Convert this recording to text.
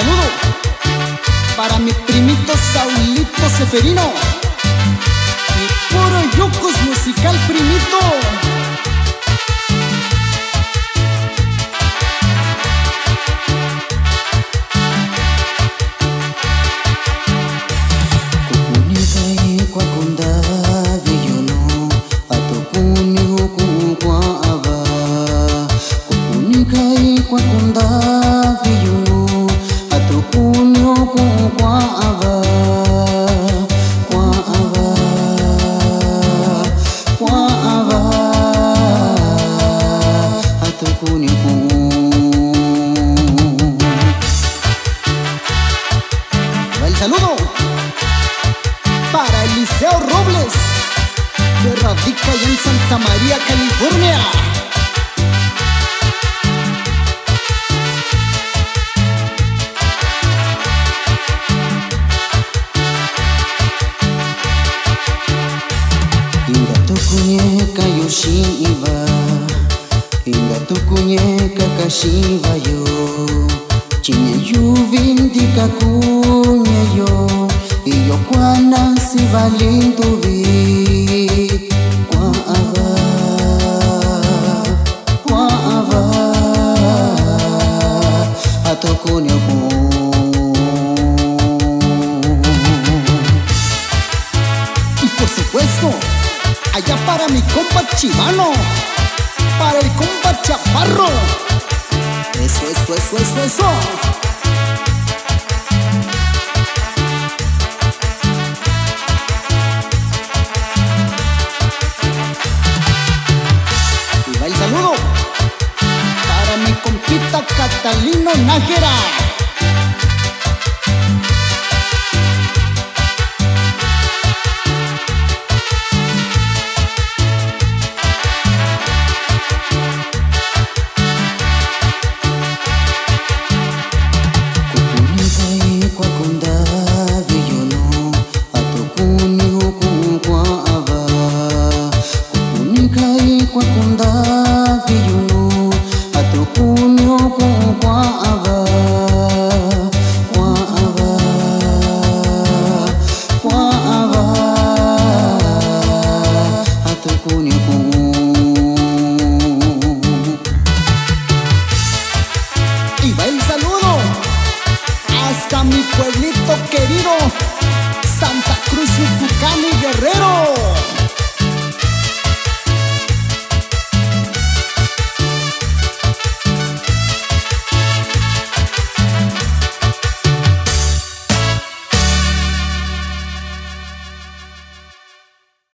saludo para mi primito Saulito Seferino y puro yucos musical primito. El saludo para Eliseo Robles, que radica en Santa María, California. Ingatukunyeka yoshiva Ingatukunyeka kashiva yo Chinya yuvindika kunya yo Iyo kwana sivalintuvi Kwa ava Kwa ava Atokunya Y por supuesto, allá para mi compa Chivano, para el compa Chaparro. Eso, eso, eso, eso, eso. Natalino Nájera. Kwa kunda viyunu atukuni pueblito querido, Santa Cruz Yucucani.